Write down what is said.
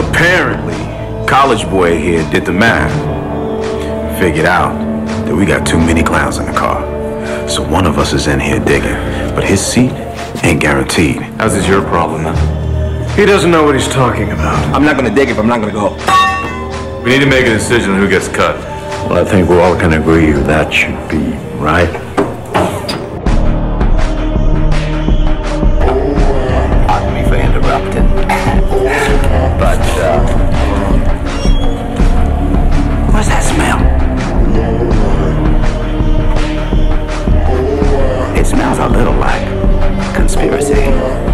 Apparently, college boy here did the math. Figured out that we got too many clowns in the car. So one of us is in here digging, but his seat ain't guaranteed. How's this your problem, then? He doesn't know what he's talking about. I'm not gonna dig if I'm not gonna go. We need to make a decision on who gets cut. Well, I think we all can agree that should be right. a little like conspiracy.